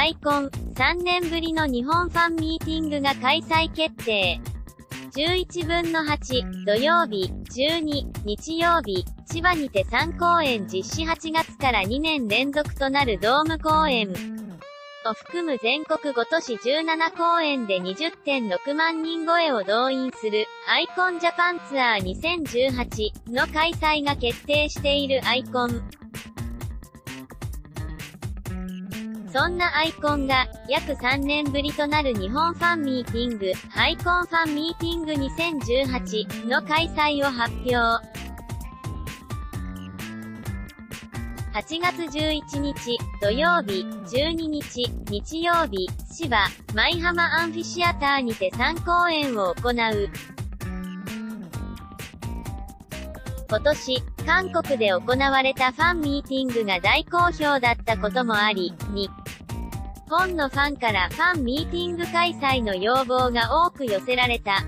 アイコン、3年ぶりの日本ファンミーティングが開催決定。11分の8、土曜日、12、日曜日、千葉にて3公演実施8月から2年連続となるドーム公演。を含む全国5都市17公演で20.6万人超えを動員する、アイコンジャパンツアー2018の開催が決定しているアイコン。そんなアイコンが、約3年ぶりとなる日本ファンミーティング、アイコンファンミーティング2018の開催を発表。8月11日、土曜日、12日、日曜日、芝、舞浜アンフィシアターにて3公演を行う。今年、韓国で行われたファンミーティングが大好評だったこともあり、日本のファンからファンミーティング開催の要望が多く寄せられた。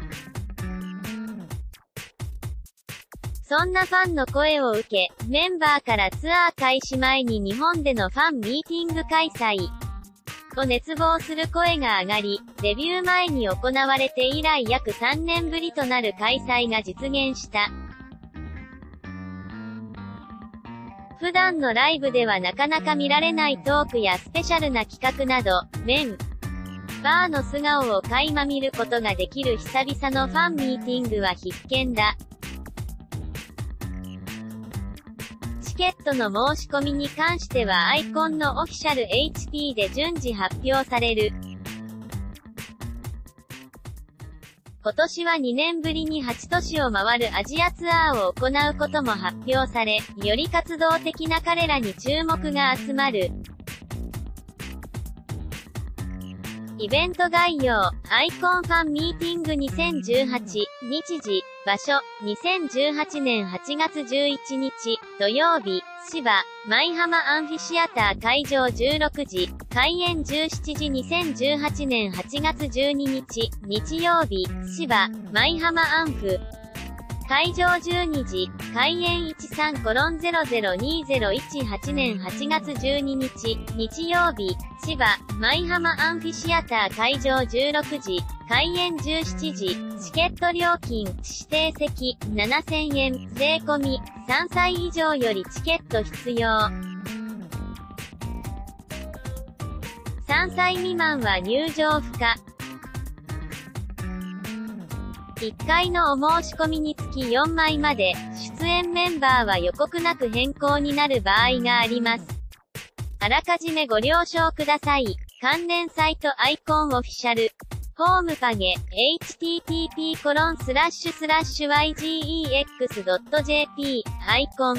そんなファンの声を受け、メンバーからツアー開始前に日本でのファンミーティング開催を熱望する声が上がり、デビュー前に行われて以来約3年ぶりとなる開催が実現した。普段のライブではなかなか見られないトークやスペシャルな企画など、メンバーの素顔を垣間見ることができる久々のファンミーティングは必見だ。チケットの申し込みに関してはアイコンのオフィシャル HP で順次発表される。今年は2年ぶりに8都市を回るアジアツアーを行うことも発表され、より活動的な彼らに注目が集まる。イベント概要、アイコンファンミーティング2018、日時、場所、2018年8月11日、土曜日、芝、舞浜アンフィシアター会場16時、開演17時2018年8月12日、日曜日、芝、舞浜アンフ、会場12時、開演13コロン002018年8月12日、日曜日、千葉、舞浜アンフィシアター会場16時、開演17時、チケット料金、指定席、7000円、税込み、3歳以上よりチケット必要。3歳未満は入場不可。1回のお申し込みにつき4枚まで、出演メンバーは予告なく変更になる場合があります。あらかじめご了承ください。関連サイトアイコンオフィシャル。ホームパゲ、http コロンスラッシュスラッシュ ygex.jp、アイコン。